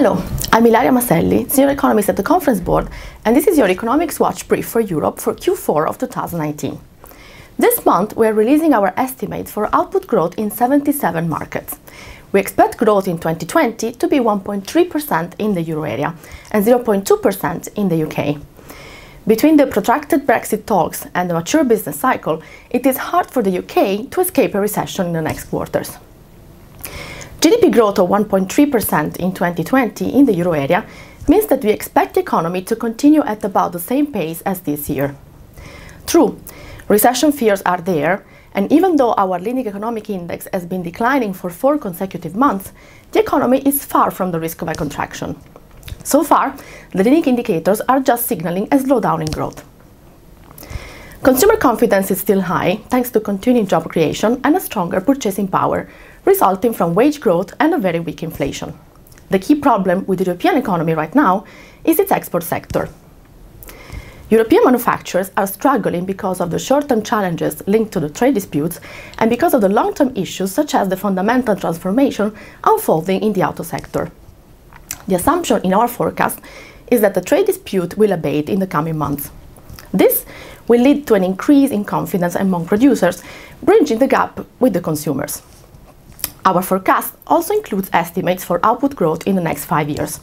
Hello, I'm Ilaria Maselli, Senior Economist at the Conference Board, and this is your Economics Watch brief for Europe for Q4 of 2019. This month, we are releasing our estimates for output growth in 77 markets. We expect growth in 2020 to be 1.3% in the euro area and 0.2% in the UK. Between the protracted Brexit talks and the mature business cycle, it is hard for the UK to escape a recession in the next quarters. GDP growth of 1.3% in 2020 in the euro area means that we expect the economy to continue at about the same pace as this year. True, recession fears are there, and even though our leading economic index has been declining for four consecutive months, the economy is far from the risk of a contraction. So far, the leading indicators are just signaling a slowdown in growth. Consumer confidence is still high thanks to continuing job creation and a stronger purchasing power, resulting from wage growth and a very weak inflation. The key problem with the European economy right now is its export sector. European manufacturers are struggling because of the short-term challenges linked to the trade disputes and because of the long-term issues such as the fundamental transformation unfolding in the auto sector. The assumption in our forecast is that the trade dispute will abate in the coming months. This will lead to an increase in confidence among producers, bridging the gap with the consumers. Our forecast also includes estimates for output growth in the next five years.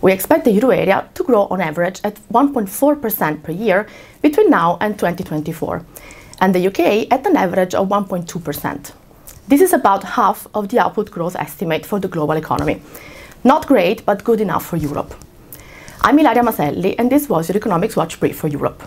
We expect the euro area to grow on average at 1.4% per year between now and 2024, and the UK at an average of 1.2%. This is about half of the output growth estimate for the global economy. Not great, but good enough for Europe. I'm Ilaria Maselli, and this was your Economics Watch Brief for Europe.